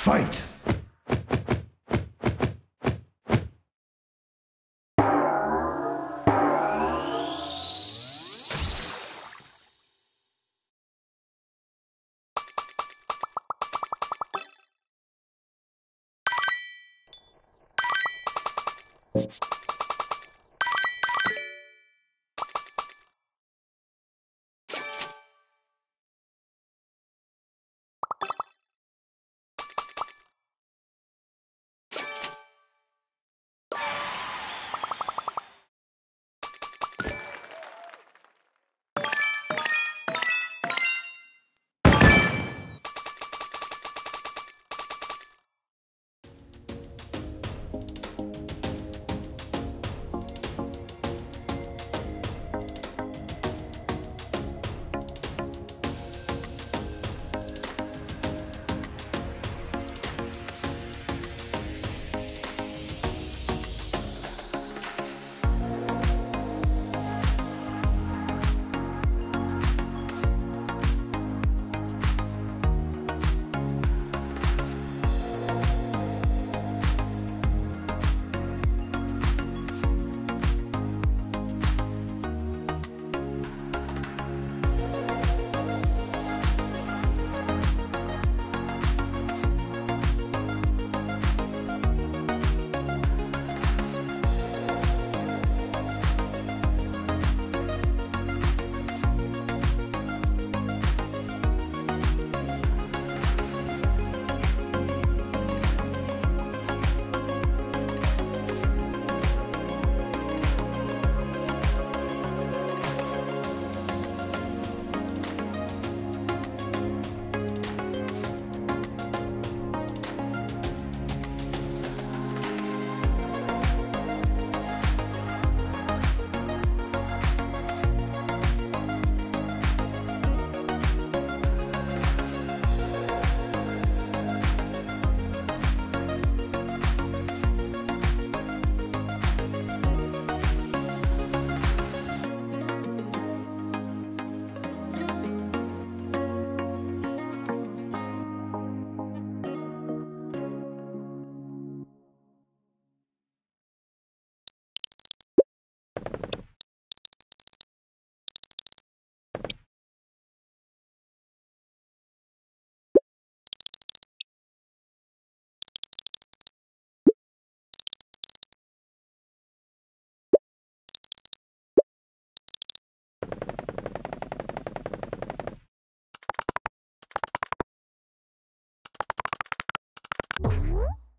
Fight! you Job!